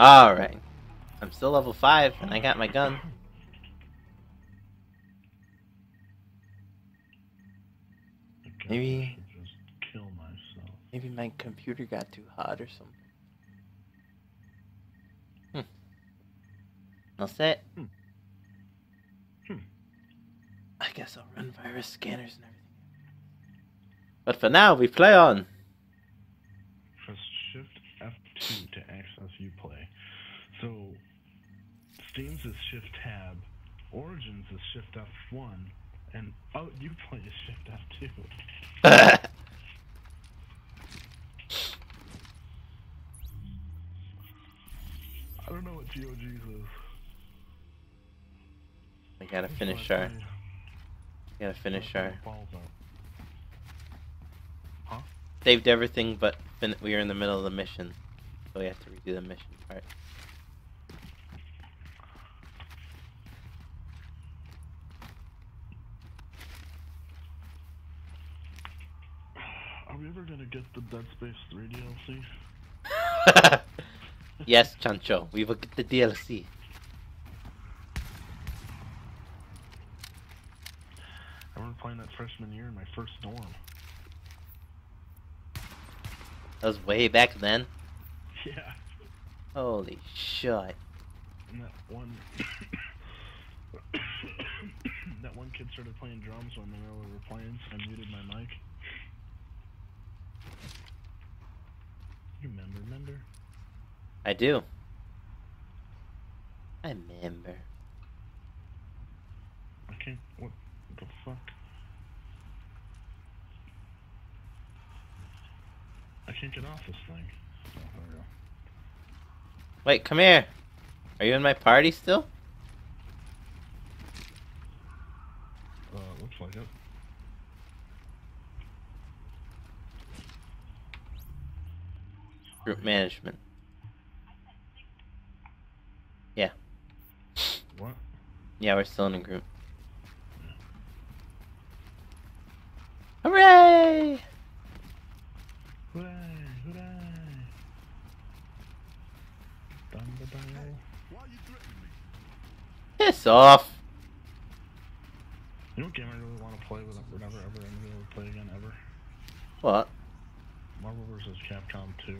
Alright. I'm still level 5, and I got my gun. Maybe- I just kill myself. Maybe my computer got too hot or something. Hmm. All set? Hmm. Hmm. I guess I'll run virus scanners and everything. But for now, we play on. Press Shift F2 to access Uplay. So, Steam's is Shift Tab, Origins is Shift F1, and oh, you play is Shift F2. I don't know what GOG's is. we gotta That's finish our. played- Gotta finish our. played Balls out. Huh? Saved everything, but fin- we are in the middle of the mission, so we have to redo the mission part. Are we ever gonna get the Dead Space 3 DLC? yes, Chancho, we will get the DLC. I remember playing that freshman year in my first dorm. That was way back then. Yeah. Holy shit. And that one that one kid started playing drums when they were playing, so I muted my mic. You remember, remember? I do. I remember. Can't what the fuck? I can't get off this thing. Oh, there we go. Wait, come here. Are you in my party still? Uh, looks like it. Group management. Yeah. What? Yeah, we're still in a group. Hooray! Hooray! Hooray! Dun, dun, dun. Piss off. You know what game I really want to play with we're never ever ever be able to play again ever? What? Marvel vs. Capcom 2.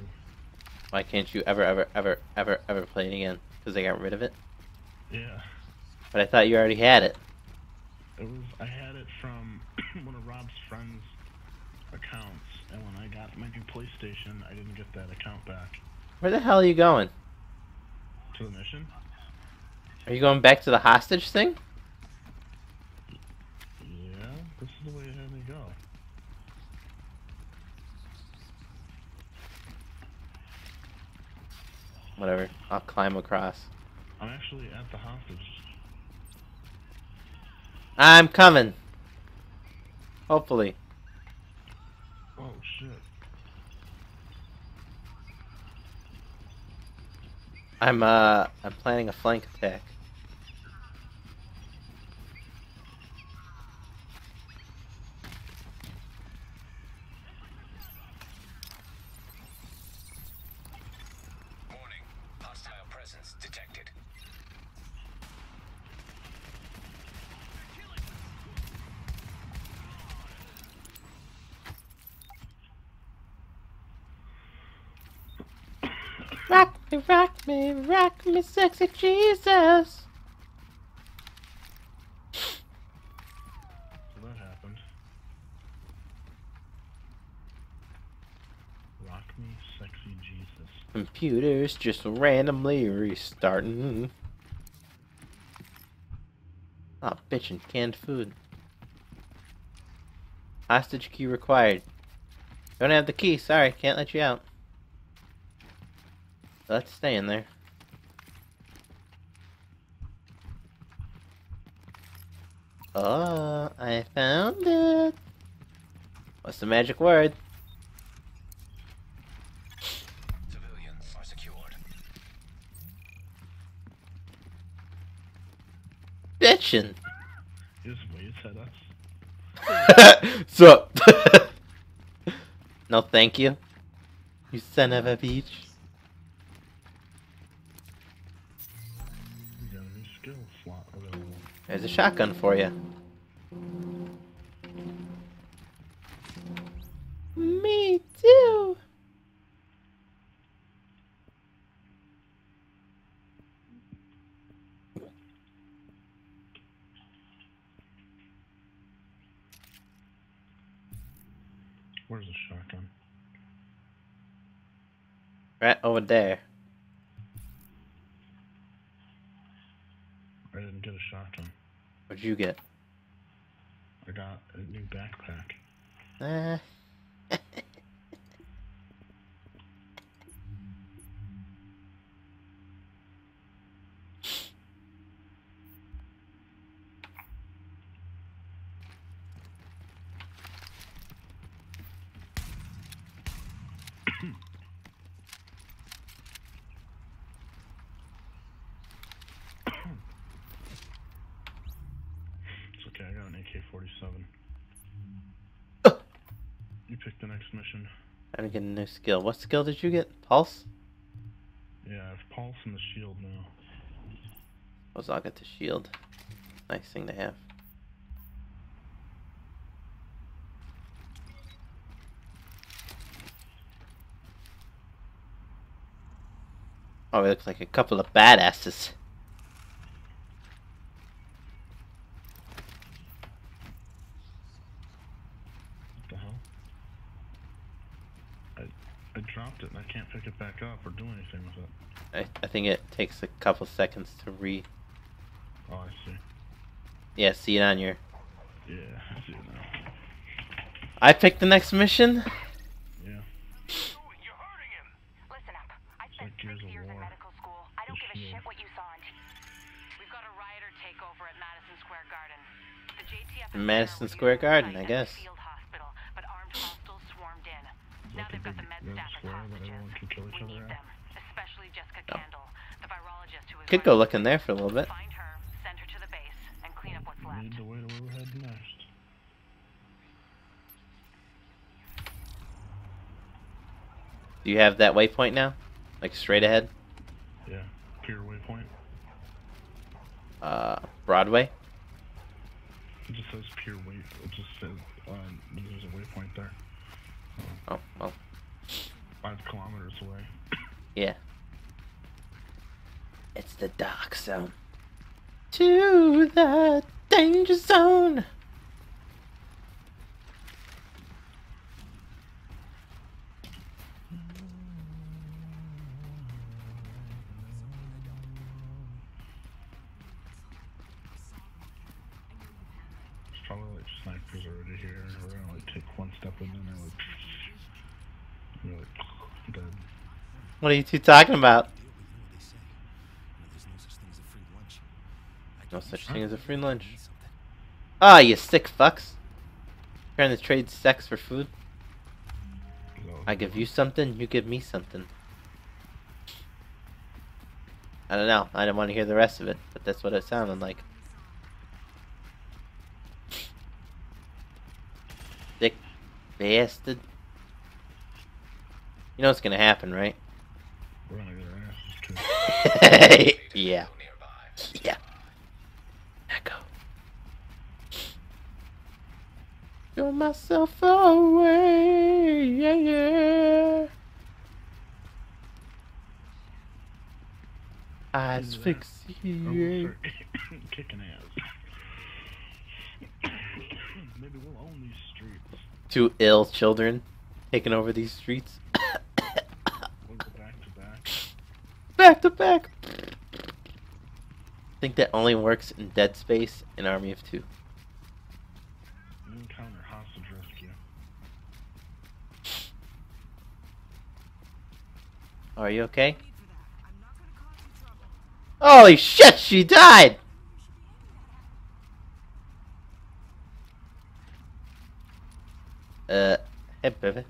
Why can't you ever, ever, ever, ever, ever play it again? Because they got rid of it? Yeah. But I thought you already had it. It was I had it from one of Rob's friends' accounts, and when I got my new PlayStation, I didn't get that account back. Where the hell are you going? To the mission? Are you going back to the hostage thing? Yeah, this is the way it had me go. Whatever. I'll climb across. I'm actually at the hostage. I'm coming. Hopefully. Oh shit. I'm uh I'm planning a flank attack. Warning. Hostile presence detected. Rock me, rock me, rock me, sexy Jesus. So that happened. Rock me, sexy Jesus. Computers just randomly restarting. Ah, bitchin' canned food. Hostage key required. Don't have the key, sorry, can't let you out. Let's stay in there. Oh, I found it. What's the magic word? Civilians are secured. Bitchin'. He just waves at us. Sup? no, thank you. You son of a beach. There's a shotgun for you. Me too. Where's the shotgun? Right over there. I didn't get a shotgun. What'd you get? I got a new backpack. Uh, It's okay, I got an AK 47. You pick the next mission. Time to get a new skill. What skill did you get? Pulse? Yeah, I have Pulse and the shield now. So I'll get the shield. Nice thing to have. Oh, we look like a couple of badasses. What the hell? I I dropped it and I can't pick it back up or do anything with it. I, I it takes a couple seconds to re... Oh, I see. Yeah, see it on your... Yeah, I see it now. I picked the next mission? Yeah. You're hurting him! Listen up. I spent like six of years in medical school. I don't give a shit what you saw on TV. We've got a rioter takeover at Madison Square Garden. The JTF Madison Square were using the Garden, I guess. Field Could go running look in there for a little bit. Find her, send her to the base, and clean up what's We left. need to where we're heading next. Do you have that waypoint now? Like straight ahead? Yeah. Pier waypoint. Uh, Broadway? It just says pier wait. It just says uh, there's a waypoint there. Oh, well, Five kilometers away. yeah. It's the dark zone. To the danger zone! There's probably like snipers already here. We're gonna like take one step and then they're like, they're like dead. What are you two talking about? No such thing as a free lunch. Ah, you sick fucks. Trying to trade sex for food? I give you something, you give me something. I don't know. I didn't want to hear the rest of it, but that's what it sounded like. Sick bastard. You know what's gonna happen, right? We're gonna get our asses yeah. Throw myself away. Yeah, yeah. Who's that? Oh, Asphyxiate. kicking ass. Maybe we'll own these streets. Two ill children taking over these streets. Back to back. back to back. I think that only works in Dead Space and Army of Two. You encounter hostage rescue. Are you okay? Holy shit, she died! Uh, hey, baby.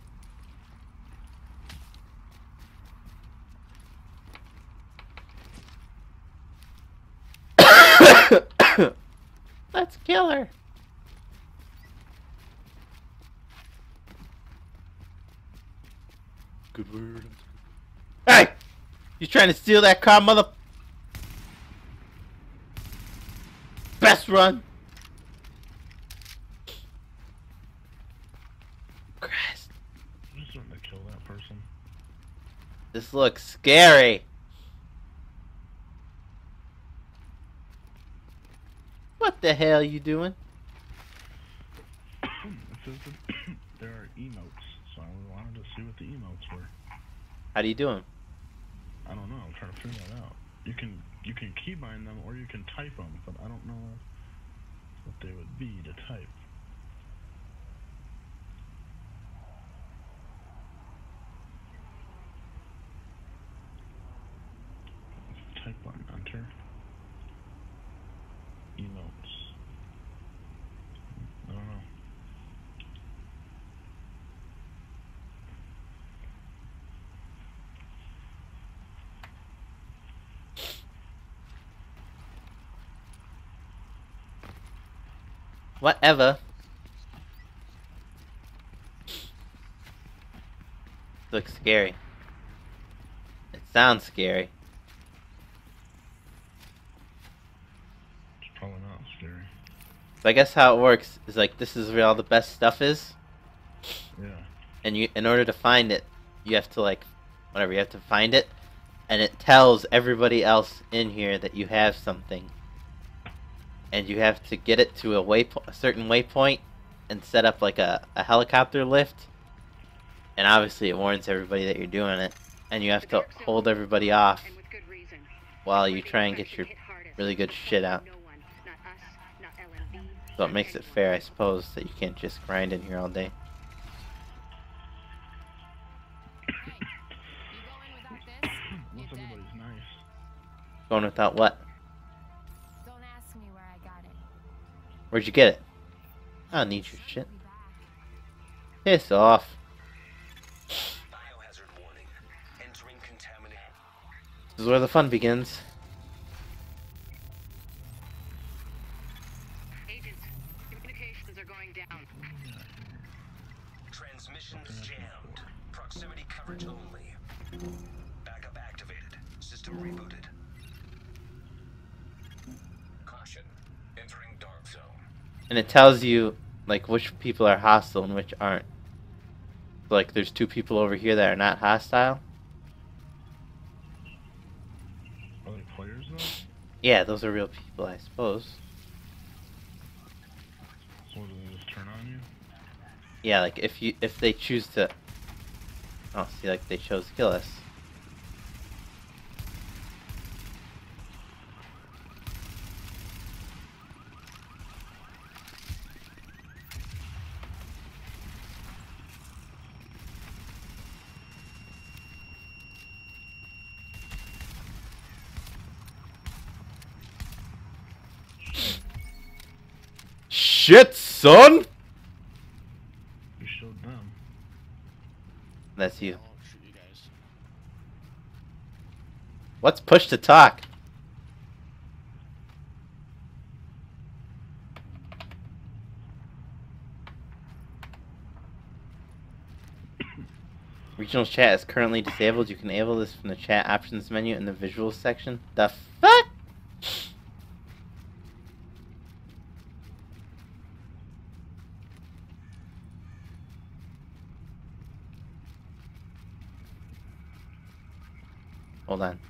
Let's kill her. Good word. You trying to steal that car, mother? best run. Christ, I'm just starting to kill that person. this looks scary. What the hell are you doing? it says that there are emotes, so I wanted to see what the emotes were. How do you do 'em? I don't know. I'm trying to figure that out. You can you can keybind them or you can type them, but I don't know what they would be to type. Type button enter. Emotes. I don't know. Whatever. Looks scary. It sounds scary. It's probably not scary. So I guess how it works is like this is where all the best stuff is, Yeah. and you in order to find it, you have to like whatever you have to find it, and it tells everybody else in here that you have something, and you have to get it to a waypo- a certain waypoint, and set up like a, a helicopter lift, and obviously it warns everybody that you're doing it, and you have to hold everybody off And with good reason. while you try and get your really good shit out. No one, not us, not LMB, So it makes it fair, I suppose, that you can't just grind in here all day. You go in without this, you're Unless dead. everybody's nice. Going without what? Where'd you get it? I don't need your shit. Piss off. Biohazard warning. Entering contaminated. This is where the fun begins. And it tells you, like, which people are hostile and which aren't. Like, there's two people over here that are not hostile. Are they players though? Yeah, those are real people, I suppose. So do they just turn on you? Yeah, like, if you if they choose to... Oh, see, like, they chose to kill us. Shit, son! You showed them. That's you. What's push to talk? Regional chat is currently disabled. You can enable this from the chat options menu in the visuals section. The fuck? Hold on.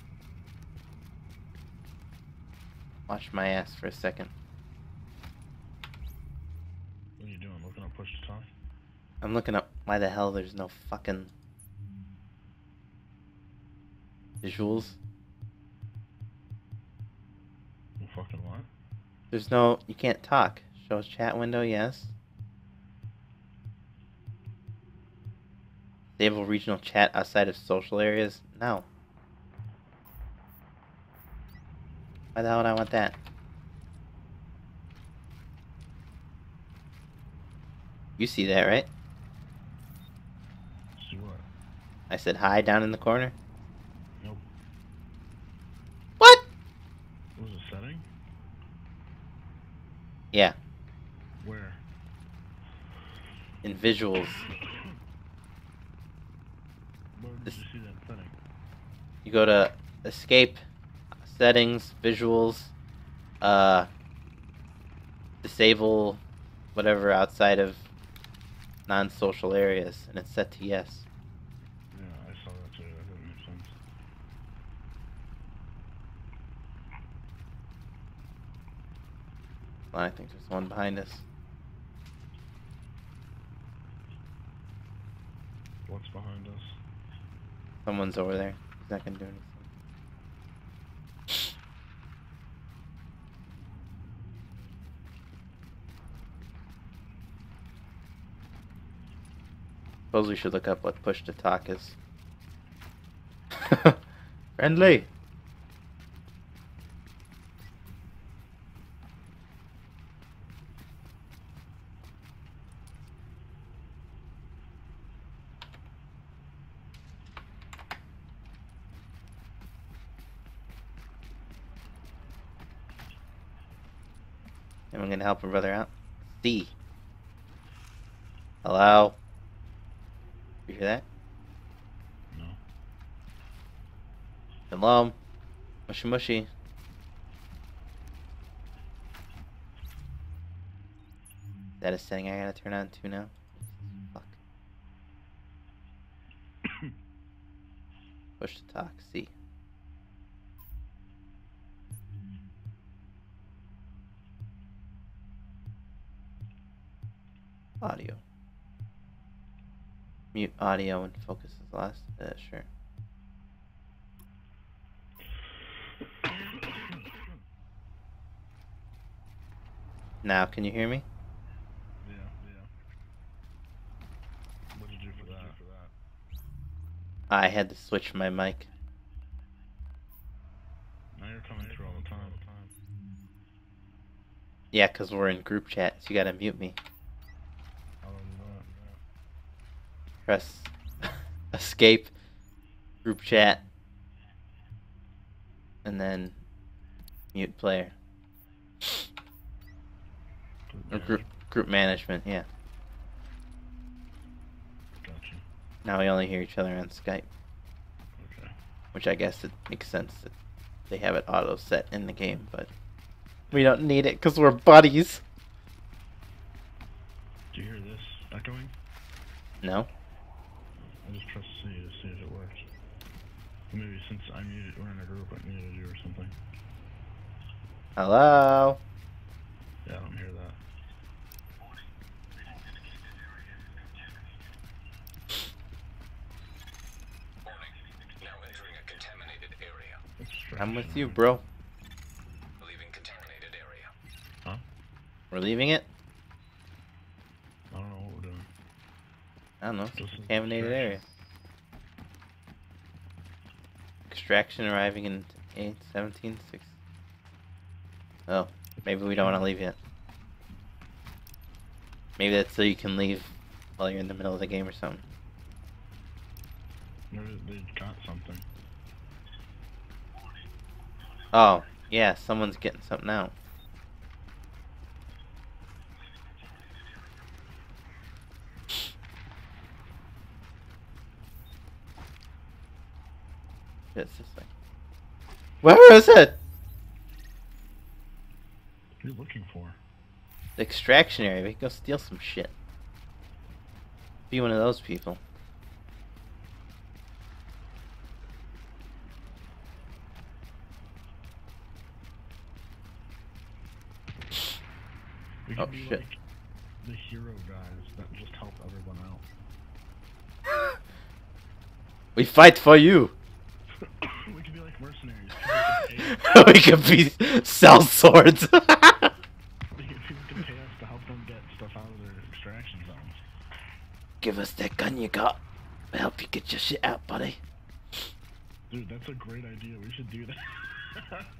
Watch my ass for a second. What are you doing? Looking up push to talk? I'm looking up why the hell there's no fucking visuals. Well, fucking what? There's no, you can't talk. Shows chat window, yes. Disable regional chat outside of social areas? No. Why the hell would I want that? You see that, right? What? I said hi down in the corner. Nope. What? What was a setting? Yeah, Where? in visuals. Where did This- you see that setting? You go to escape, settings, visuals, uh, disable whatever outside of non-social areas, and it's set to yes. Yeah, I saw that too. That doesn't sense. Well, I think there's one behind us. What's behind us? Someone's over there. He's not gonna do anything. Suppose we should look up what push to talk is. Friendly. Am I gonna help a brother out? C. Hello. You hear that? No. Hello. Mushy mushy. Is that a setting I gotta turn on too now? Fuck. Push to talk. see. Audio. Mute audio and focus is lost. Uh, sure. Now, can you hear me? Yeah, yeah. What'd you do for that? I had to switch my mic. Now you're coming through all the time. All the time. Yeah, 'cause we're in group chat, so you gotta mute me. How do I do that? Press escape, group chat, and then mute player. Or group group management, yeah. Gotcha. Now we only hear each other on Skype, Okay. which I guess it makes sense that they have it auto set in the game, but we don't need it because we're buddies. Do you hear this echoing? No? I just pressed C to see if it works. Maybe since I muted, we're in a group, I muted you or something. Hello? Yeah, I don't hear that. Warning. Now entering a contaminated area. I'm with you, bro. Leaving contaminated area. Huh? We're leaving it? I don't know what we're doing. I don't know. It's a contaminated area. Extraction arriving in 8, 17, 6. Oh, maybe we don't want to leave yet. Maybe that's so you can leave while you're in the middle of the game or something. They got something. Oh, yeah, someone's getting something out. It's this way. Where is it? What are you looking for? The extraction area. We can go steal some shit. Be one of those people. We Oh, be shit. like the hero guys that just help everyone out. We fight for you. we could be like mercenaries. People could pay, we could be sell swords. they could- people could pay us to help them get stuff out of their extraction zones. Give us that gun you got. We'll help you get your shit out, buddy. Dude, that's a great idea. We should do that.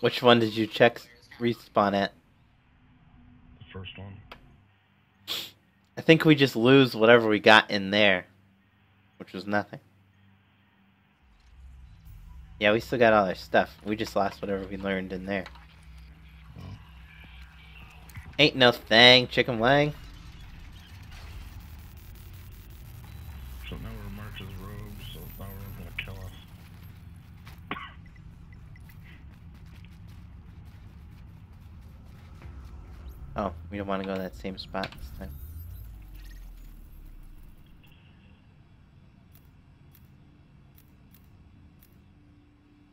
Which one did you check respawn at? The first one. I think we just lose whatever we got in there, which was nothing. Yeah, we still got all our stuff. We just lost whatever we learned in there. Ain't no thing, chicken wang. So now we're marked as rogues, so now we're gonna kill us. Don't want to go to that same spot this time.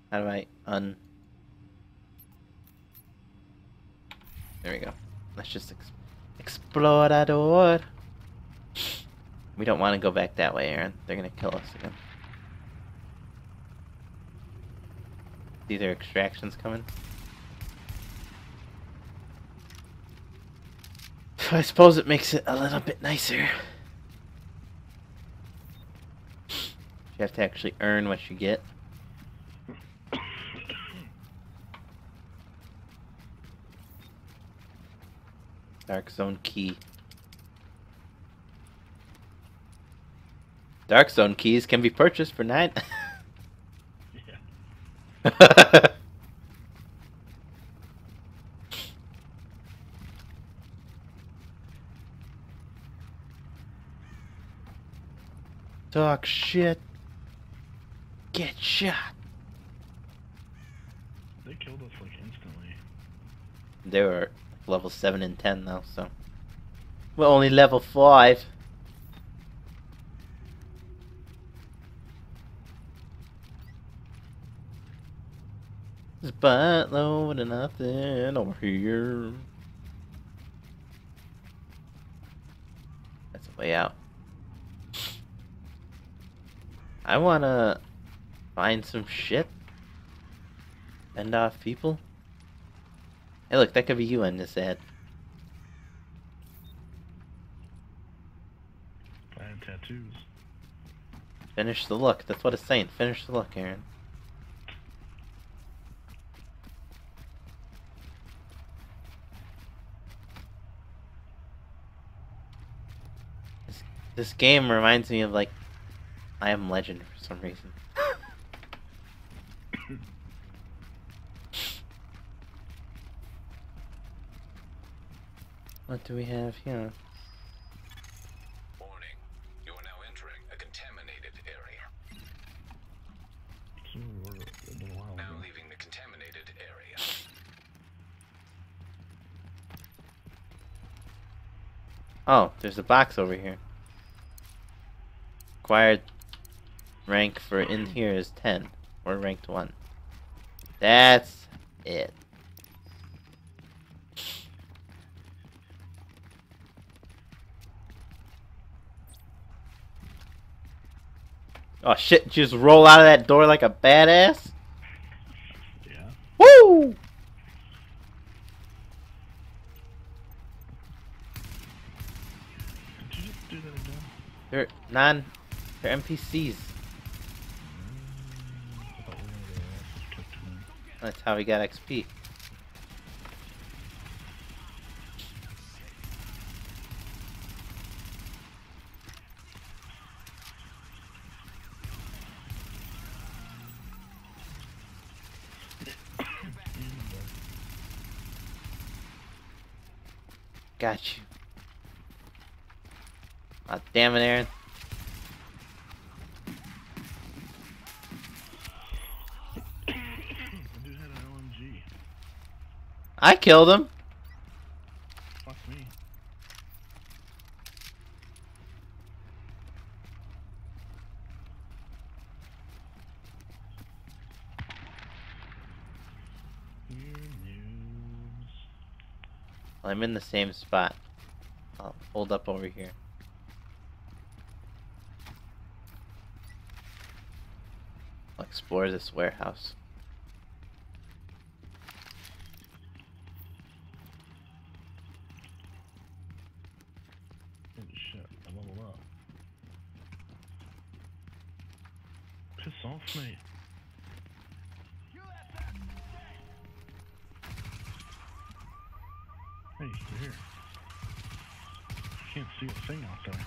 How do I un... There we go. Let's just ex door. We don't want to go back that way, Aaron. They're gonna kill us again. These are extractions coming? I suppose it makes it a little bit nicer. You have to actually earn what you get. Dark Zone key. Dark Zone keys can be purchased for nine. Yeah. Talk shit. Get shot. They killed us like instantly. They were level 7 and 10 though, so. We're only level 5. It's butt load and nothing over here. That's a way out. I wanna find some shit. End off people. Hey, look, that could be you in this ad. I had tattoos. Finish the look. That's what it's saying. Finish the look, Aaron. This, this game reminds me of like I Am Legend for some reason. what do we have here? Warning. You are now entering a contaminated area. So we were a little while Now leaving the contaminated area. Oh, there's a box over here. Required rank for in here is 10. We're ranked 1. That's it. Oh shit, just roll out of that door like a badass? Yeah. Woo! Did you just do that again? They're non... They're NPCs. That's how we got XP. Got you. Ah, damn it, Aaron. The dude had an LMG. I killed him. Fuck me. I'm in the same spot. I'll hold up over here. I'll explore this warehouse. Piss off, mate. Hey, you're here. Can't see a thing out there.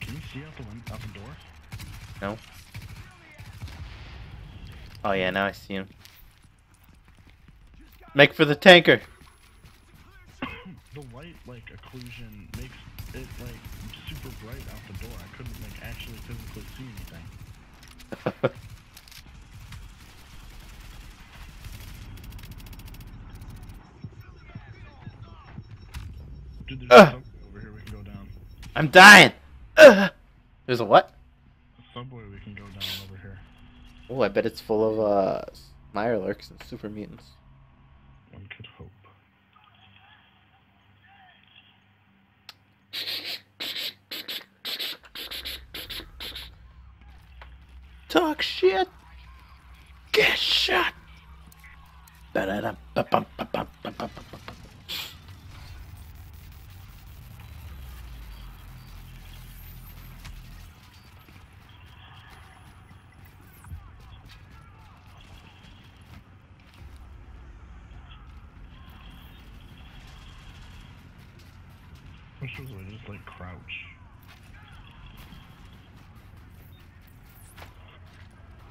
Can you see out the win- out the door? No. Oh yeah, now I see him. Make for the tanker. the light like occlusion makes it like super bright out the door. I couldn't, like, actually physically see anything. Dude, there's uh, over here we can go down. I'm dying. Ugh. There's a what? A subway we can go down over here. Oh, I bet it's full of uh Mirelurks and super mutants. One could hope. Talk shit. Get shot. Ba-da-dum, ba-bum, ba-bum, ba-bum, ba-bum. Which was I just like crouch.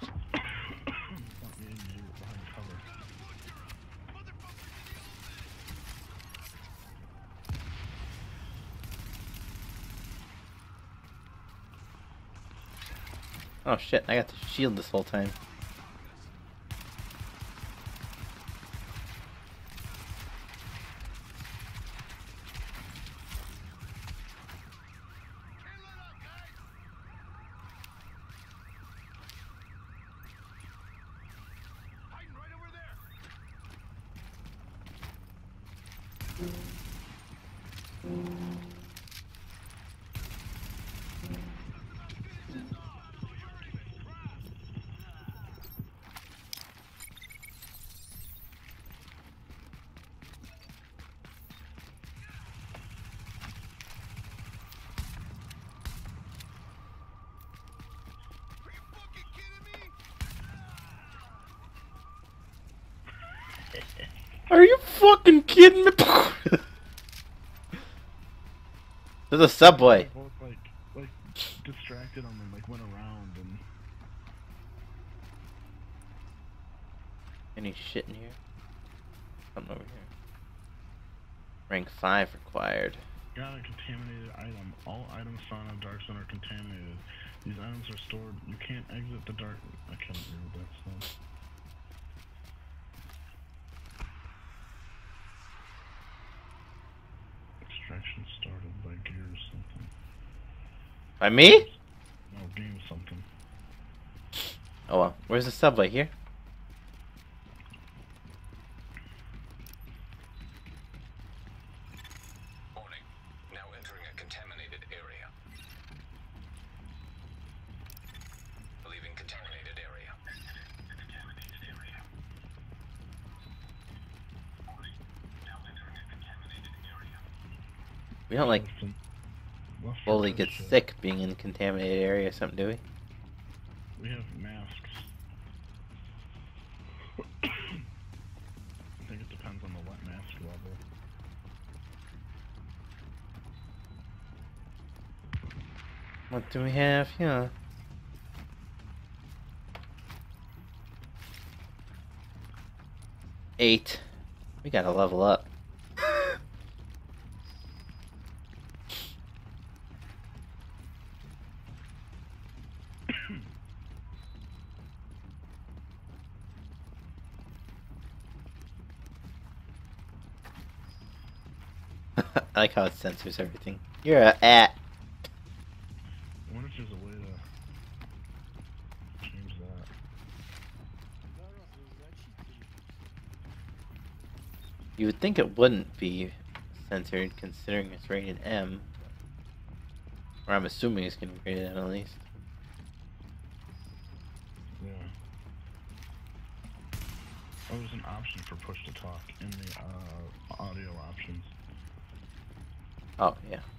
Not needing to do it behind cover. Oh shit, I got the shield this whole time. Are you fucking kidding me? There's a subway. They both like like distracted them and like went around and Any shit in here? Something over here. Rank 5 required. got a contaminated item. All items found in Dark Zone are contaminated. These items are stored. You can't exit the dark. I can't read that stuff. Extraction started by gears something. By me? No, game something. Oh well. Where's the subway? Here? Warning. Now entering a contaminated area. Leaving contaminated area. Contaminated area. Warning. Now entering a contaminated area. We don't like Left and- left slowly and get sick being in a contaminated area or something, do we? We have masks. I think it depends on the wet mask level. What do we have here? Eight. We gotta level up. I like how it censors everything. You're a at. I wonder if there's a way to change that. You would think it wouldn't be censored considering it's rated M. Or I'm assuming it's gonna be rated M at least.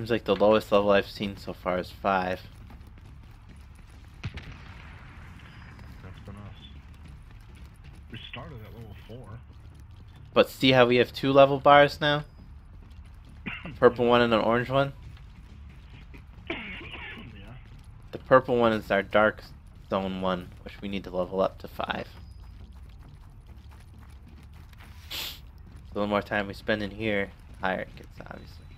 Seems like the lowest level I've seen so far is five. That's been us. We started at level four. But see how we have two level bars now? A purple one and an orange one? yeah. The purple one is our dark zone one, which we need to level up to five. The more time we spend in here, the higher it gets, obviously.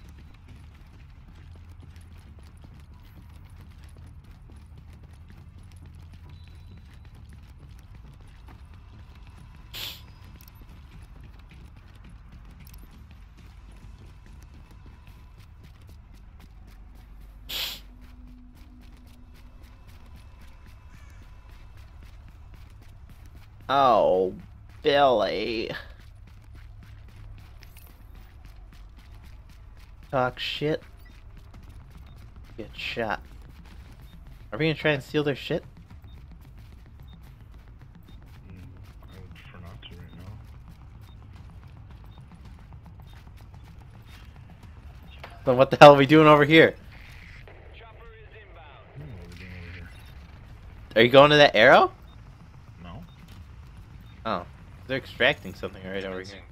Oh, Billy. Talk shit. Get shot. Are we gonna try and steal their shit? Mm, I would prefer not to right now. Then what the hell are we doing over here? I don't know what we're doing over here. Are you going to that arrow? They're extracting something right over here.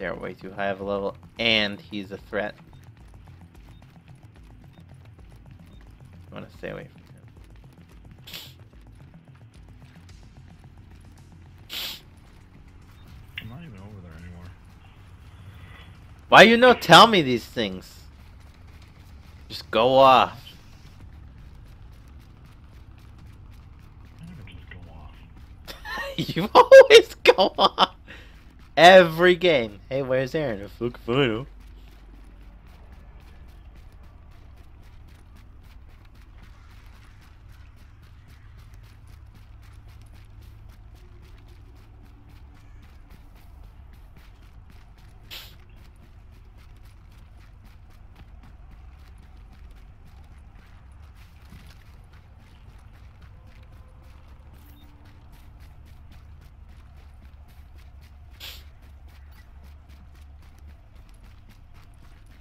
They're way too high of a level, and he's a threat. I want to stay away from him. I'm not even over there anymore. Why you no tell me these things? Just go off. Just go off. you always go off. Every game. Hey, where's Aaron? Look final.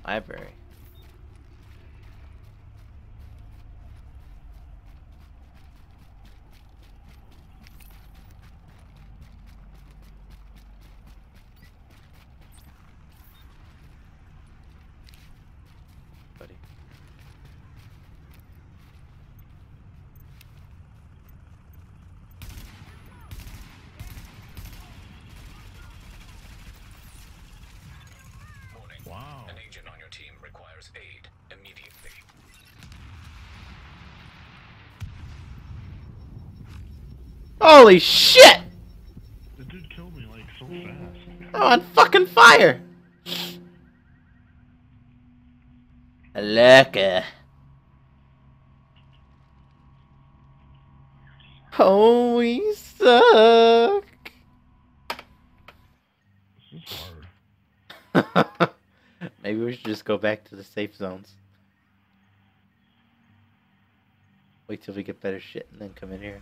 Library. Buddy. Warning. Wow. An agent on your team requires aid immediately. Holy shit! The dude killed me like so fast. I'm on fucking fire! Alaka. Oh, we suck. This is hard. Maybe we should just go back to the safe zones. Wait till we get better shit and then come in here.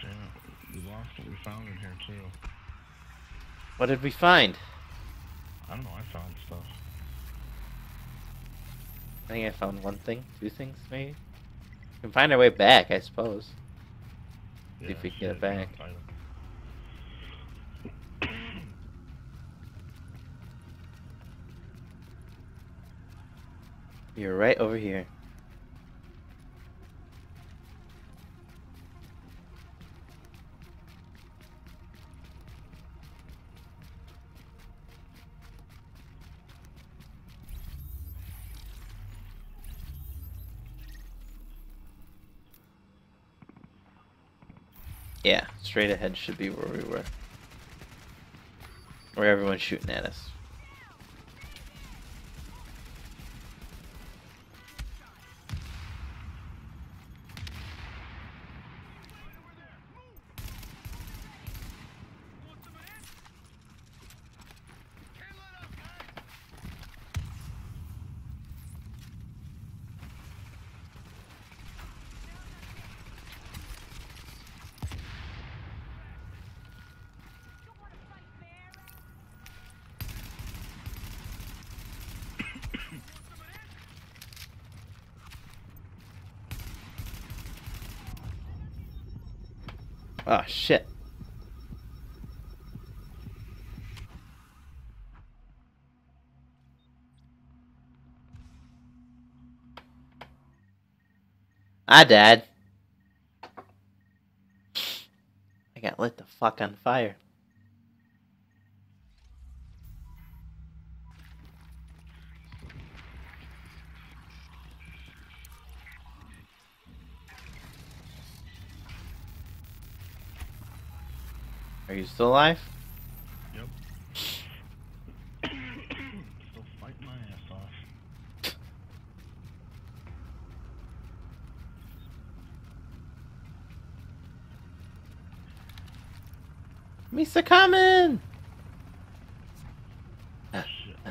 Damn. stuff that we found in here too. What did we find? I don't know. I found stuff. I think I found one thing, two things maybe. We can find our way back, I suppose. See if we can get it back. You're right over here. Yeah, straight ahead should be where we were. Where everyone's shooting at us. Oh shit. I Dad. I got lit the fuck on fire. Still alive? Yep. Still fighting my ass off. Misa coming! Shit. Oh,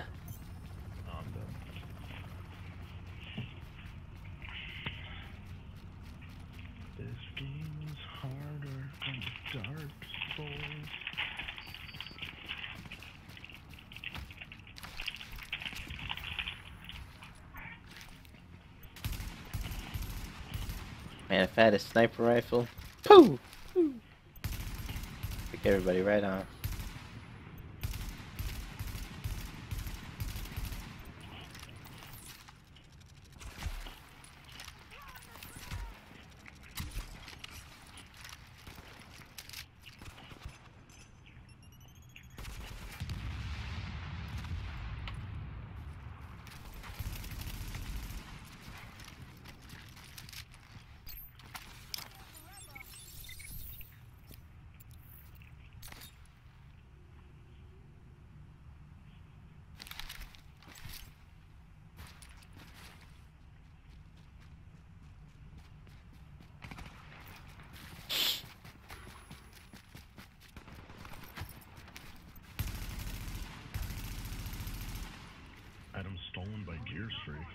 I'm dead. This game is harder than Dark Souls. Had a sniper rifle, pooh! pooh. Pick everybody right on. Item stolen by Gear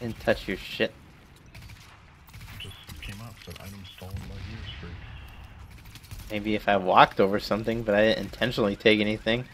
And touch your shit. Just came up, said item stolen by Gear Streak. Maybe if I walked over something, but I didn't intentionally take anything.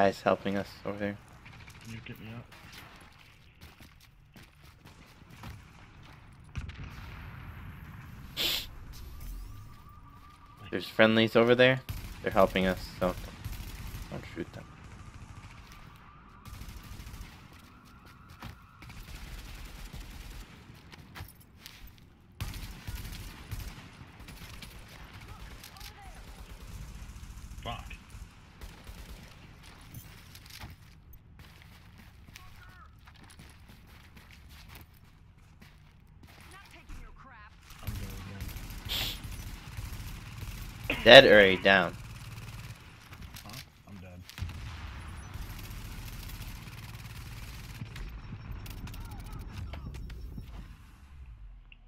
Guys helping us over there. Can you get me up? There's friendlies over there. They're helping us, so don't shoot them. Fuck. I'm dead again. Dead or are you down? Huh? I'm dead.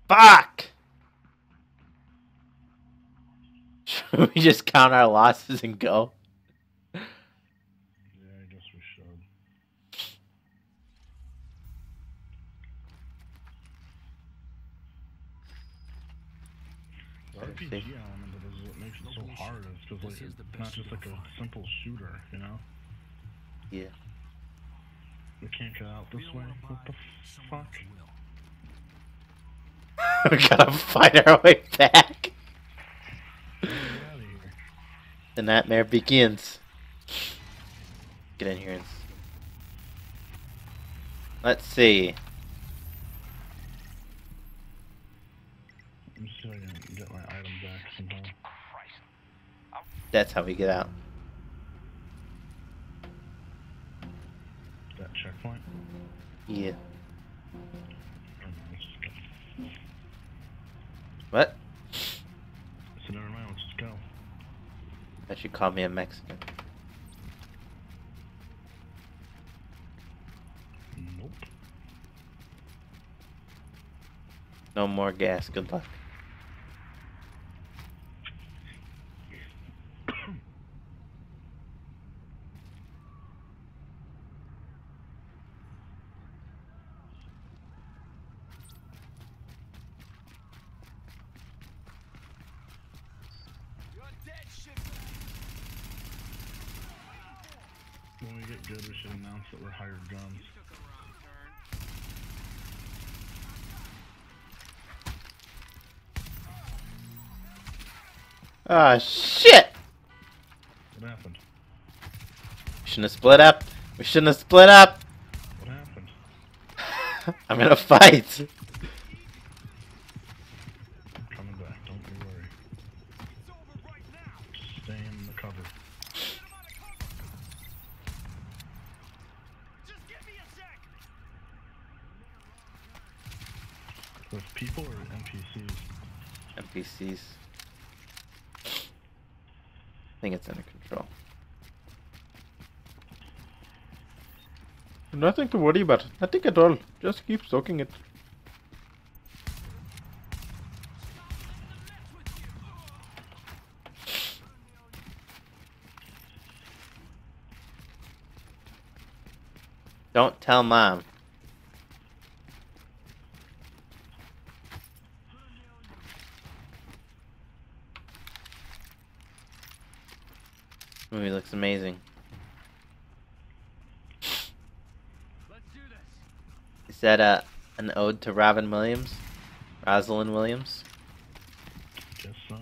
Fuck! Should we just count our losses and go? Yeah, I guess we should. The Let's RPG see. element of it is what makes it so hard. Is because like This is the it's not best just you like can a find. simple shooter, you know. Yeah. We can't get out this We don't way. wanna What the buy, someone fuck? else will. we gotta our way back. Get out of here. The nightmare begins. Get in here and. Let's see. Let me see if I get my item back somehow. That's how we get out. Call me a Mexican. Nope. No more gas. Good luck. When we get good, we should announce that we're hired guns. Ah, shit! What happened? We shouldn't have split up. We shouldn't have split up. What happened? I'm gonna fight. I'm coming back. Don't you worry. Just stay in the cover. With people or NPCs? NPCs. I think it's under control. Nothing to worry about. Nothing at all. Just keep soaking it. Don't tell mom. Movie looks amazing. That uh, a an ode to Robin Williams? Rosalind Williams? Guess so.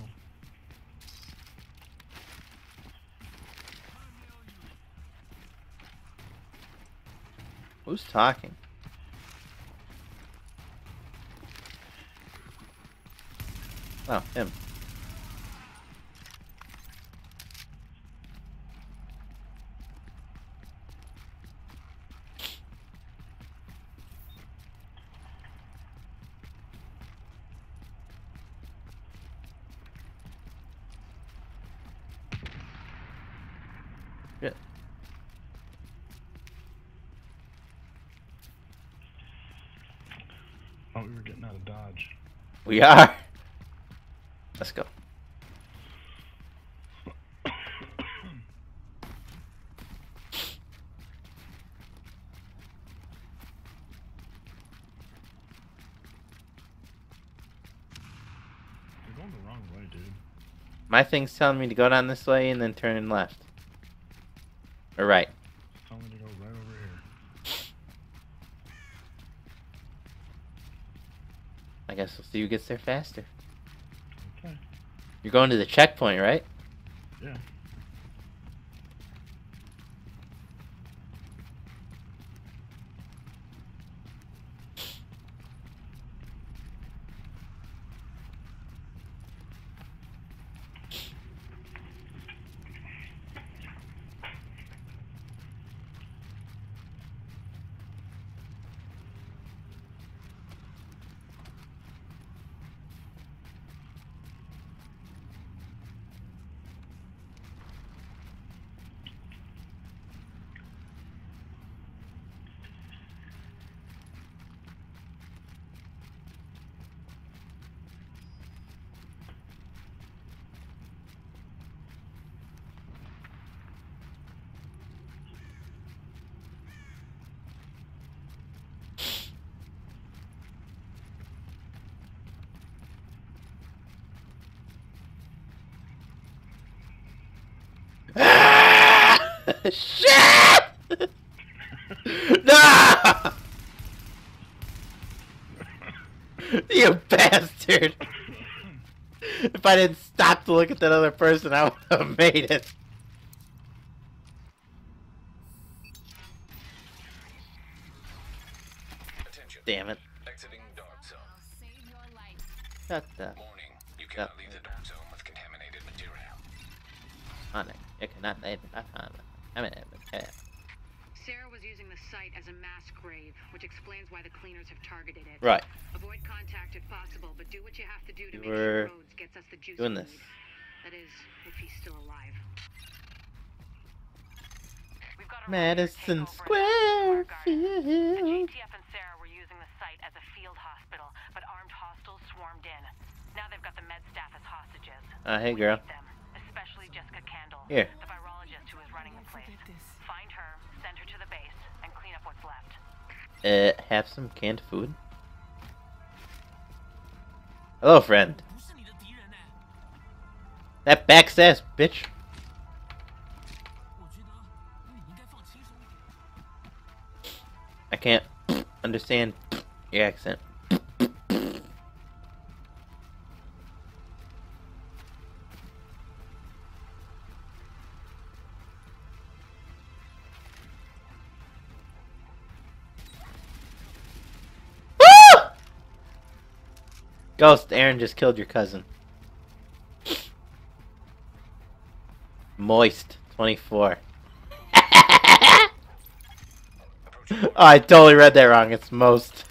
Who's talking? Oh, him. Shit. Oh, we were getting out of Dodge. We are. Let's go. You're going the wrong way, dude. My thing's telling me to go down this way and then turn left. Or right. It's telling me to go right over here. I guess we'll see who gets there faster. Okay. You're going to the checkpoint, right? Yeah. Shit! no! you bastard! If I didn't stop to look at that other person, I would have made it. Attention. Damn it. Exiting dark zone. I'll save your life. Shut the Warning. You cannot leave the dark zone with contaminated material. on. You cannot leave it. I mean, yeah. CERA was using the site as a mass grave, which explains why the cleaners have targeted it. Right. Avoid contact if possible, but do what you have to do to You make sure Rhodes gets us the juice doing this. That is, if he's still alive. We've got a Madison rider takeover at Square Madison Garden. The Field. JTF and CERA were using the site as a field hospital, but armed hostiles swarmed in. Now they've got the med staff as hostages. Uh, hey, girl. them, especially Jessica Kandel, Here. the virologist who is running the place. Find her, send her to the base, and clean up what's left. Uh, have some canned food. Hello, friend. That backsass bitch. I can't understand your accent. Ghost, Aaron just killed your cousin. Moist, 24. Oh, I totally read that wrong. It's most.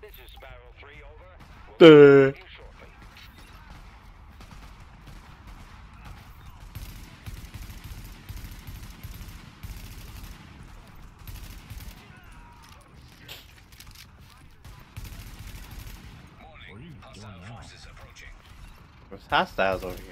This is Sparrow 3, over. We'll Duh. be with you shortly. Where are Warning. you Hostile going now? forces approaching. There's hostiles over here.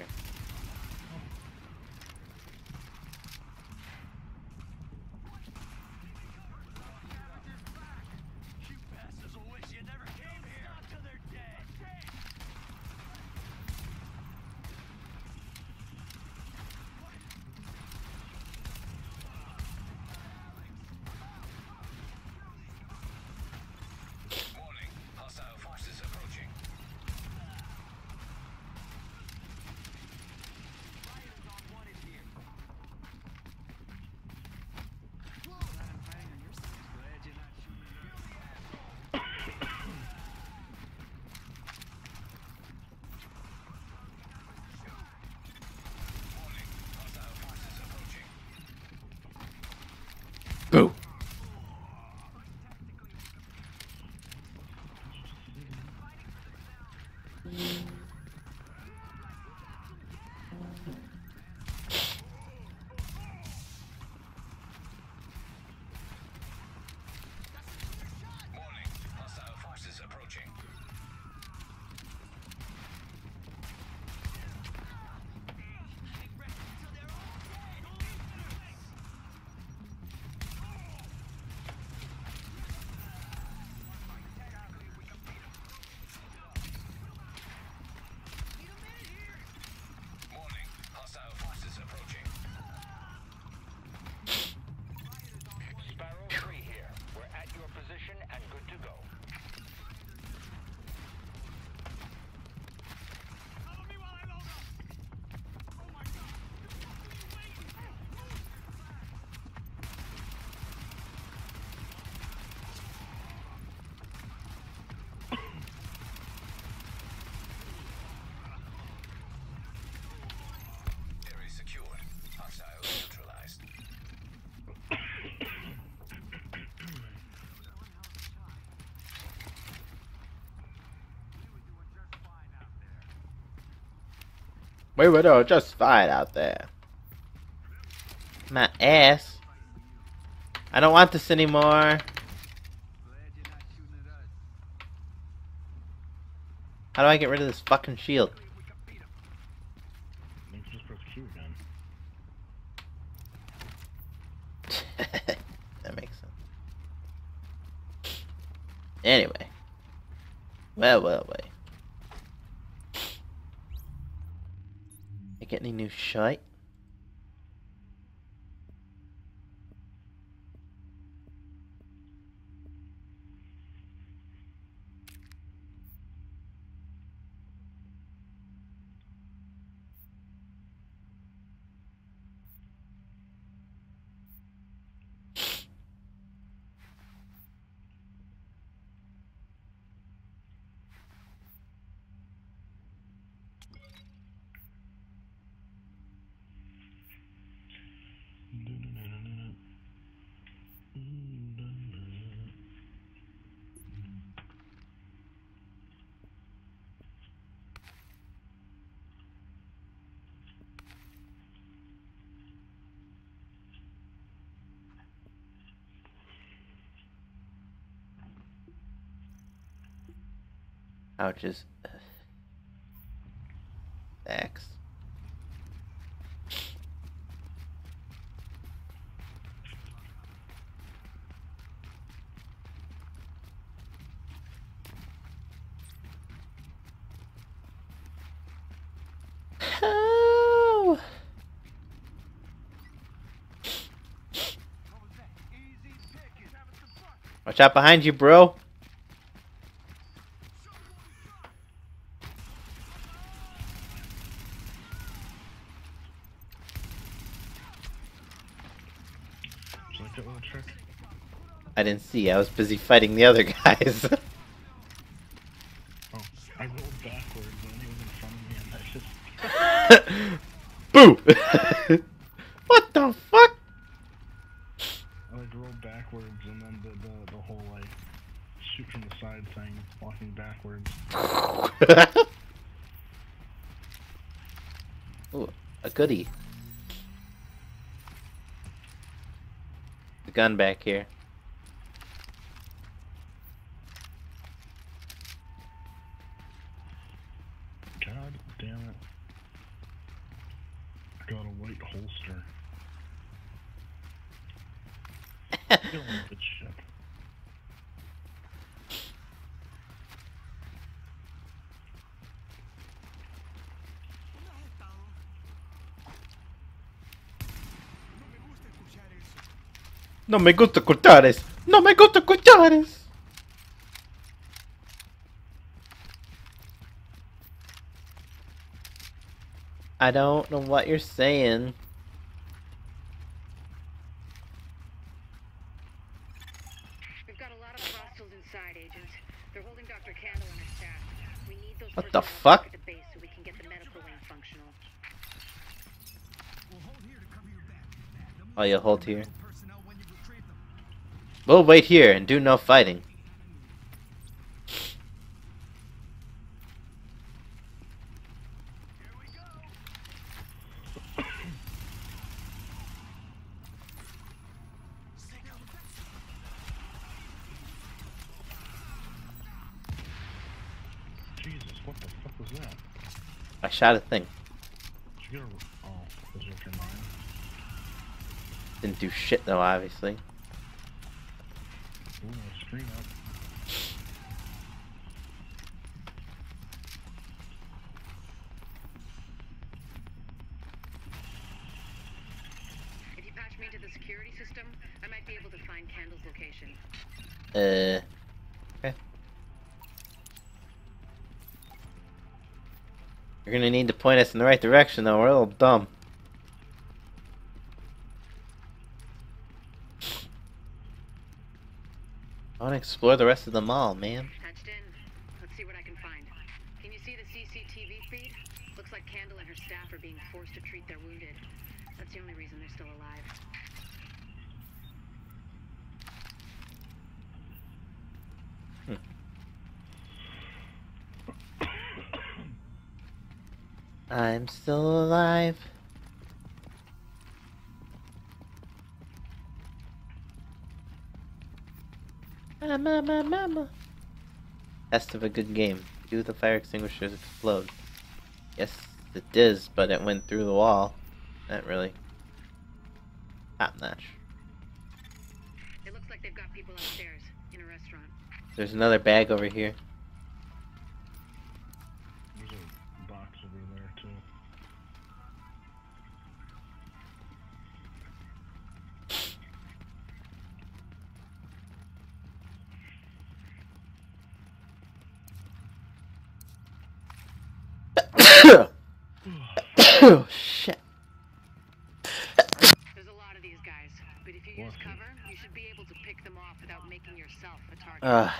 We were doing just fine out there. My ass. I don't want this anymore. How do I get rid of this fucking shield? I think just press Q again. that makes sense. Anyway. Well, well, wait. You get any new shite? Ouches. Uh, X. Oh. Watch out behind you, bro. Would you like that little trick? I didn't see. I was busy fighting the other guys. Oh, I rolled backwards and he was in front of me and I just Boo! what the fuck? I like rolled backwards and then the the, the whole like shoot from the side thing, walking backwards. Ooh, a goodie. The gun back here. God damn it. I got a white holster. Kill him with shit. No me gusta escuchar. No me gusta escuchar. I don't know what you're saying. We've got a lot of hostiles inside, agents. They're holding Dr. Kandel and her staff. We need those What the fuck? back the so we can get the medical wing functional. Oh, you'll hold here. We'll wait here and do no fighting. Jesus, what the fuck was that? I shot a thing. Did a... Oh, was it your mind? Didn't do shit though, obviously. Ooh, up. If you patch me into the security system, I might be able to find Kandel's location. Uh. Okay. You're gonna need to point us in the right direction though, we're a little dumb. Explore the rest of the mall, man. Patched in. Let's see what I can find. Can you see the CCTV feed? Looks like Kandel and her staff are being forced to treat their wounded. That's the only reason they're still alive. Hmm. I'm still alive. Mama, mama, mama. Test of a good game. Do the fire extinguishers explode? Yes, it does, but it went through the wall. Not really. Top notch. It looks like they've got people upstairs in a restaurant. There's another bag over here.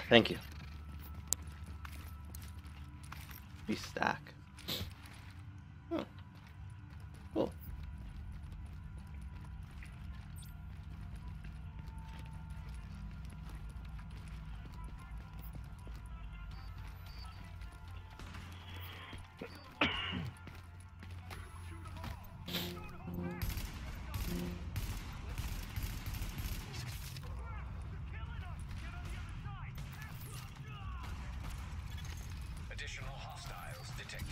Thank you. Additional hostiles detected.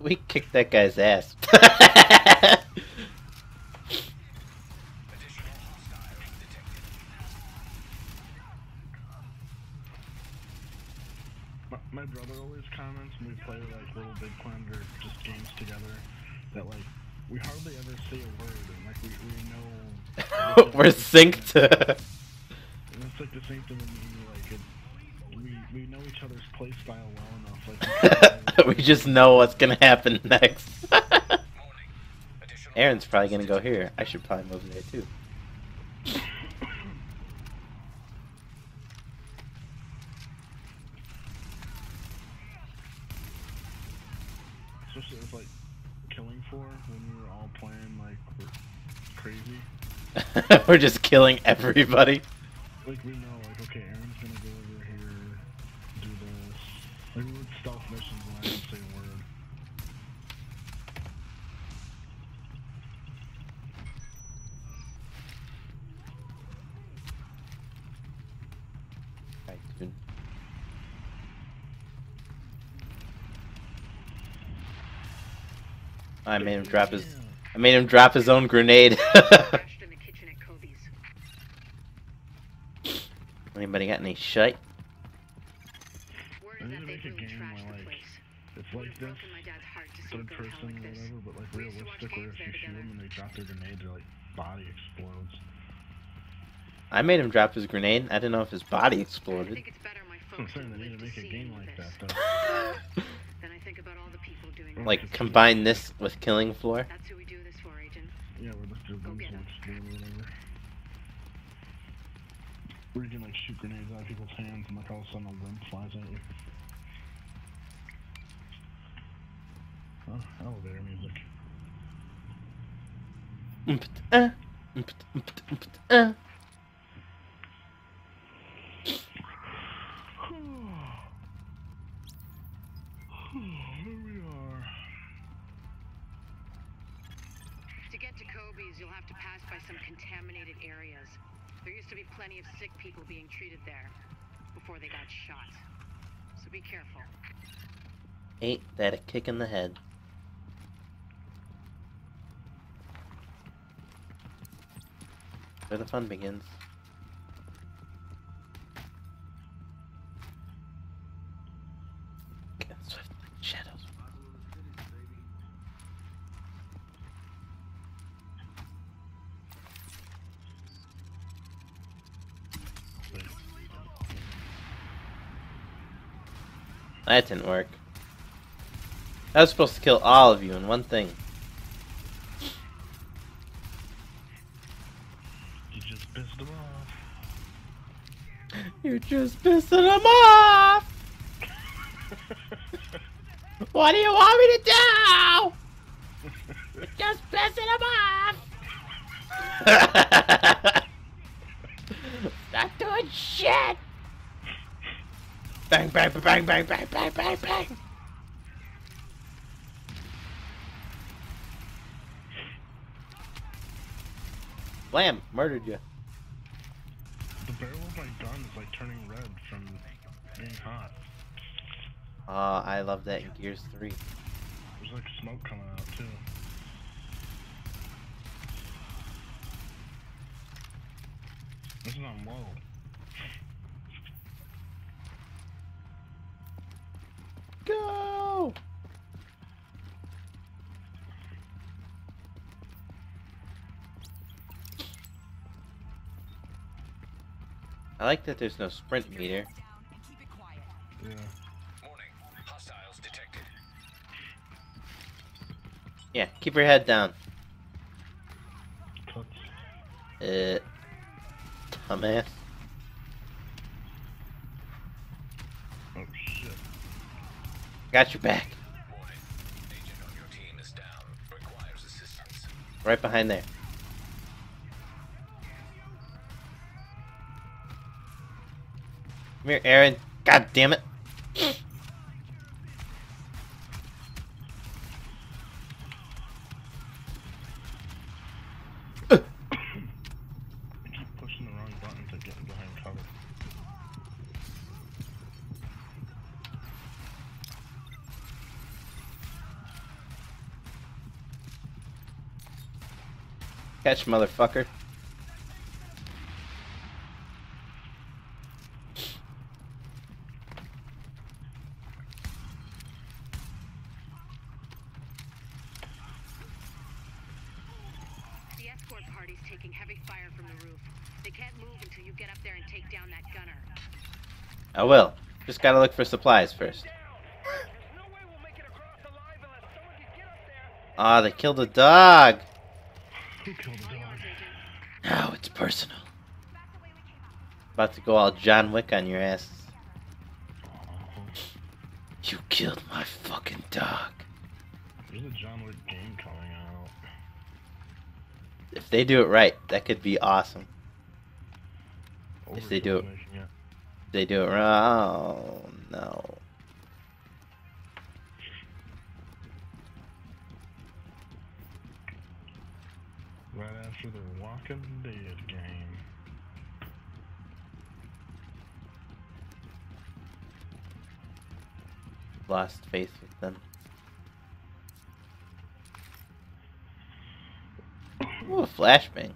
We kicked that guy's ass. Additional hostiles detected. My, my brother always comments when we play like Little Big Planet or just games together that like we hardly ever say a word and like we, we know We're synced. And it's like the same thing with me, like it, we we know each other's play style well enough. Like we just know what's gonna happen next. Aaron's probably gonna go here. I should probably move there too. especially with like Killing Floor when we were all playing like we're crazy. We're just killing everybody. Like we know, like okay, Aaron's gonna go over here, do this. Like we would stealth missions and I didn't say a word. Right, dude. I made him drop his. I made him drop his own grenade. Crashed in the kitchen at Kobe's. Anybody got shite? I need that to they make a game trashed where, the like, place. It's Would like have this, broken my dad's heart to see third it go to hell person like or this. whatever, but like We used to watch realistic where if you shoot them and they drop their grenade, their like body explodes. I made him drop his grenade. I didn't know if his body I exploded. think it's better my I'm folks saying they need to make a game like this. that though. Then I think about all the people doing Like, Like combine this with killing floor. That's who we do this for, Agent. Yeah, where the the Go guns get will 'em. explode or whatever. Where you can like shoot grenades out of people's hands and like all of a sudden a limb flies at you. Oh, elevator music. Umpt, uh, umpt, uh. There used to be plenty of sick people being treated there before they got shot. So be careful. Ain't that a kick in the head? Where the fun begins. That didn't work. I was supposed to kill all of you in one thing. You just pissed them off. You just pissing them off. What do you want me to do? You're just pissing them off. Stop doing shit. Bang, bang, bang, bang, bang, bang, bang, bang. Blam, murdered you. The barrel of my gun is like turning red from being hot. Oh, I love that in Gears 3. There's like smoke coming out too. This is on low. I like that there's no sprint meter. Yeah. Warning. Hostiles detected. Yeah, keep your head down. Toots. Uh, dumbass. Oh shit. Got your back. Agent on your team is down. Requires assistance. Right behind there. Come here, Aaron. God damn it. I keep pushing the wrong button to get behind cover. Catch, motherfucker. The escort party's taking heavy fire from the roof. They can't move until you get up there and take down that gunner. I will. Just gotta look for supplies first. Ah, they killed a dog. Killed? Now it's personal. About to go all John Wick on your ass. You killed my fucking dog. there's a John Wick game coming out. If they do it right, that could be awesome. If they do it- they do it wrong, no. Right after the Walking Dead game. Lost faith with them. Ooh, a flashbang.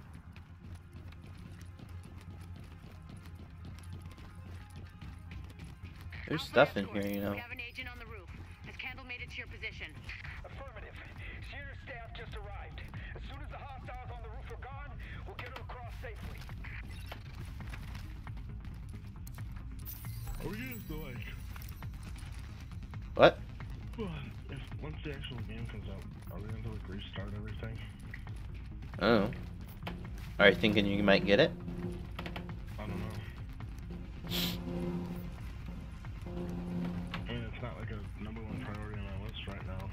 There's stuff in here, you know. We have an agent on the roof. Has Kandel made it to your position? Affirmative. Senior staff just arrived. As soon as the hostiles on the roof are gone, we'll get her across safely. Are we gonna do like What? if once the actual game comes out, are we gonna like restart everything? Oh. Are you thinking you might get it? It's not like a number one priority on my list right now.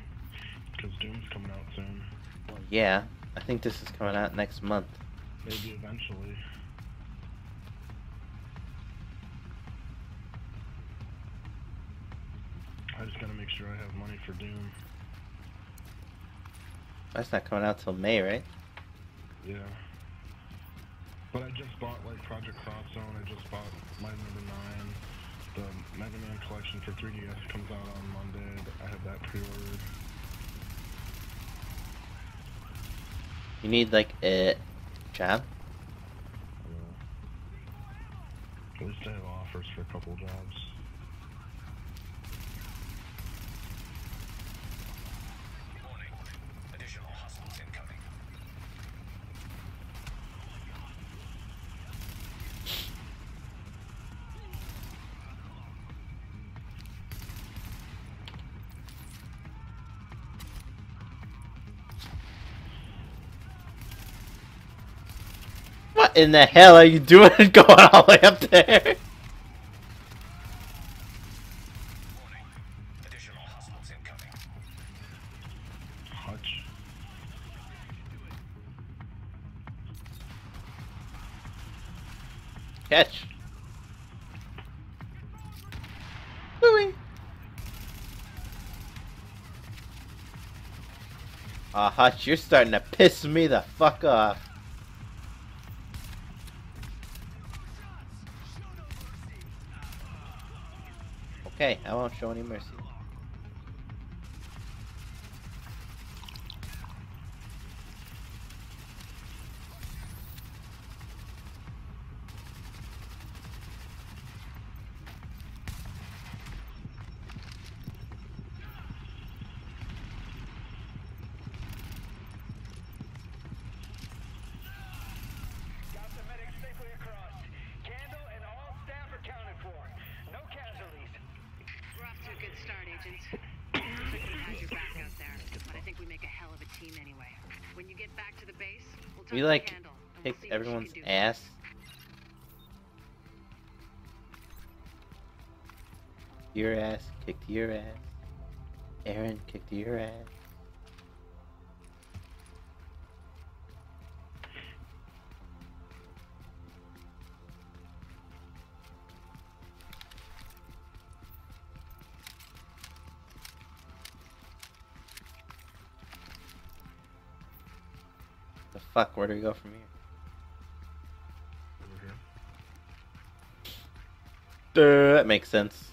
Because Doom's coming out soon. Well, yeah. I think this is coming out next month. Maybe eventually. I just gotta make sure I have money for Doom. That's not coming out till May, right? Yeah. But I just bought like Project Cross Zone, I just bought my number 9. The Mega Man collection for 3DS comes out on Monday. I have that pre-ordered. You need like a job. Uh, at least I have offers for a couple jobs. In the hell are you doing going all the way up there? Catch. Louie. Ah, uh, Hutch, you're starting to piss me the fuck off. Okay, I won't show any mercy. Got the medics safely across. Kandel and all staff accounted for. No casualties. We're off to a good start, agents. Looks like we had your back out there, but I think we make a hell of a team anyway. When you get back to the base, we'll We like we'll kicked she everyone's ass. Your ass kicked your ass. Aaron kicked your ass. Fuck? Where do we go from here? Over here. Duh, that makes sense.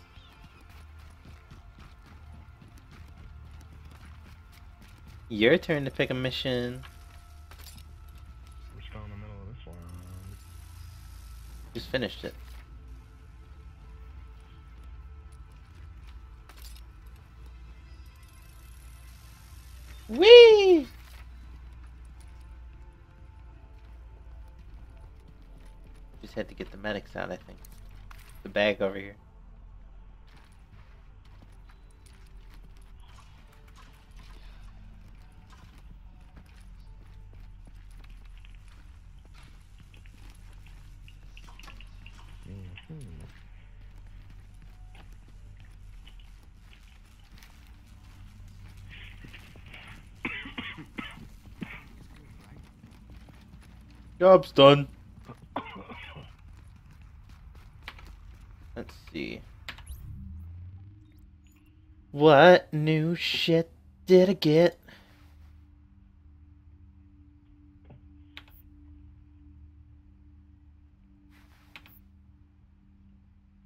Your turn to pick a mission. We're still in the middle of this one. Just finished it. Medics out, I think. The bag over here. Mhm. Job's done. Let's see. What new shit did I get?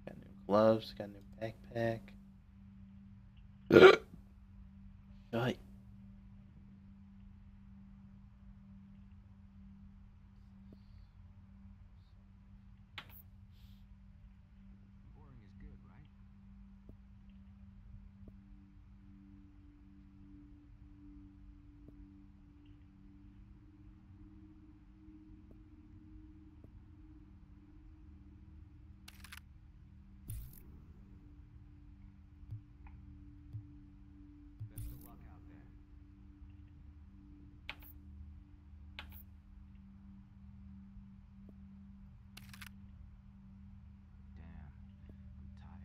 Got new gloves, got new backpack. Right. Boring is good, right? Best of luck out there. Damn, I'm tired.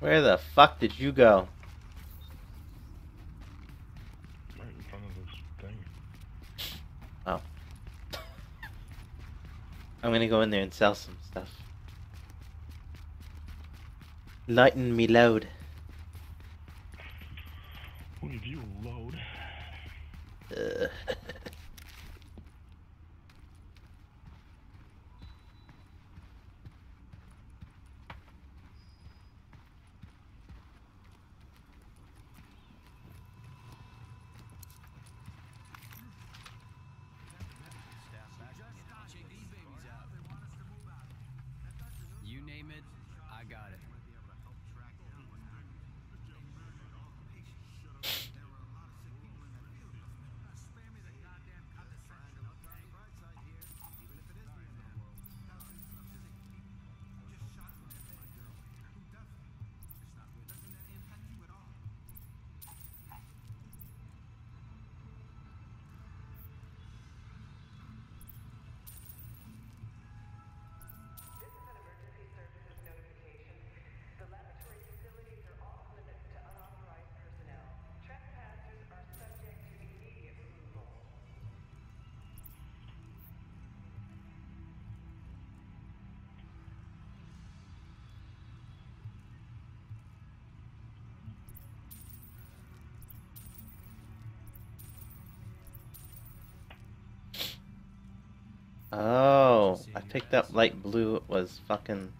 Where the fuck did you go? Right in front of this thing. Oh. I'm gonna go in there and sell some stuff. Lighten me load. Picked up light blue. It was fucking,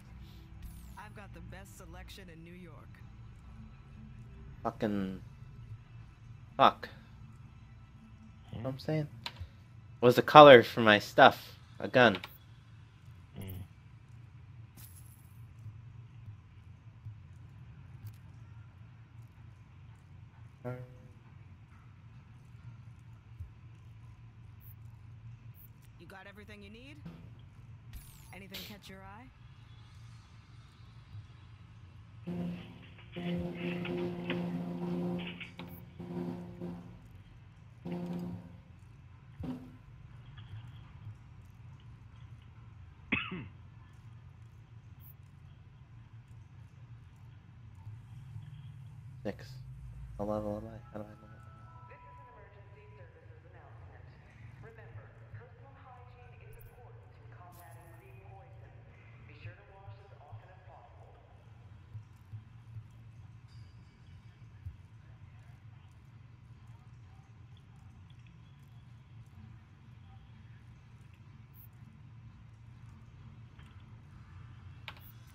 I've got the best selection in New York. fucking, fuck. You know what I'm saying? Was the color for my stuff a gun? Mm. You got everything you need? Anything catch your eye? Six. What level am I? How do I know?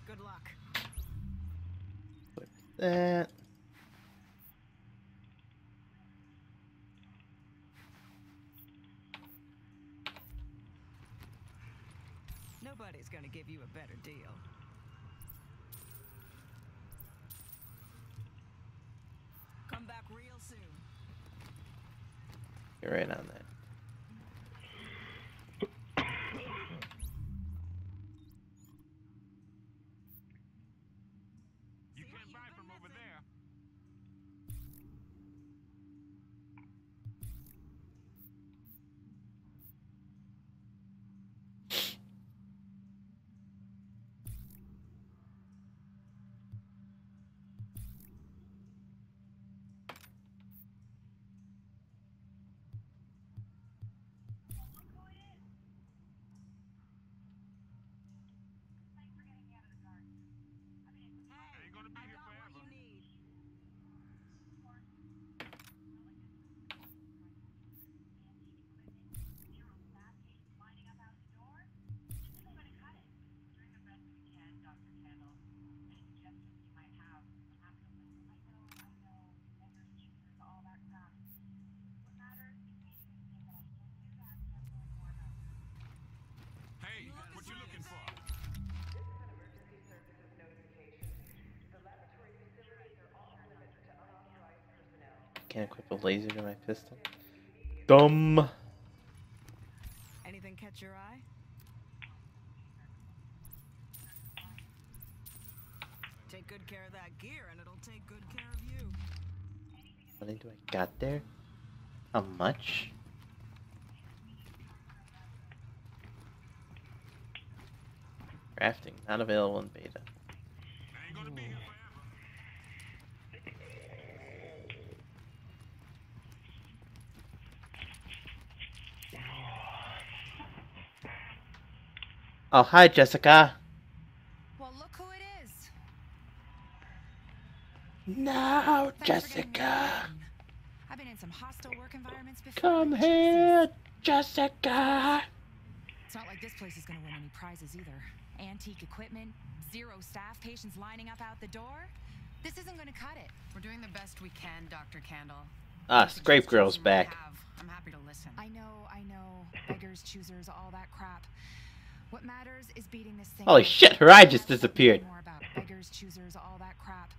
Good luck. That. Nobody's gonna give you a better deal. Come back real soon. You're right on that. You can't buy from over there. Hey, Ain't gonna be I here got what forever. you need. Hey, what you looking for? Can't equip a laser to my pistol. Dumb. Anything catch your eye? Take good care of that gear and it'll take good care of you. How many do I got there? How much? Crafting, not available in beta. Ain't gonna be here forever. Oh, hi, Jessica. Well, look who it is. No, Thanks for getting me Jessica. I've been in some hostile work environments before. Come here, Jesus, Jessica. It's not like this place is gonna win any prizes either. Antique equipment, zero staff, patients lining up out the door. This isn't gonna cut it. We're doing the best we can, Dr. Kandel. Ah, Any Scrape Girl's suggestions you might back. I'm happy to listen. I know, I know. Beggars, choosers, all that crap. What matters is beating this thing. Holy shit, her eye just disappeared. More beggars, choosers, all that crap.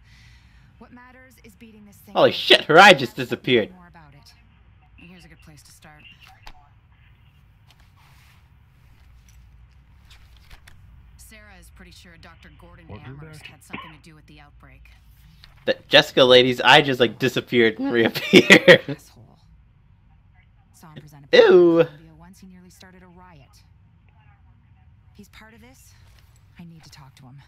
What matters is beating this thing. Holy shit, her eye just disappeared. More about it. Here's a good place to start. CERA is pretty sure Dr. Gordon We'll Amherst that. had something to do with the outbreak. That Jessica lady's eye just like disappeared and reappeared. Asshole. Saw him present a Ew. picture of Columbia once he nearly started a riot. He's part of this. I need to talk to him.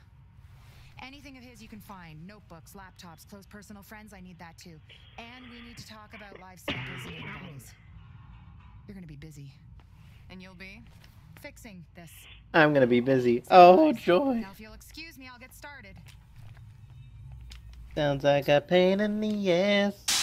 Anything of his you can find notebooks, laptops, close personal friends I need that too. And we need to talk about live samples and antibodies. You're gonna be busy. And you'll be? Fixing this. I'm gonna be busy. Oh, joy. Now, if you'll excuse me, I'll get started. Sounds like a pain in the ass.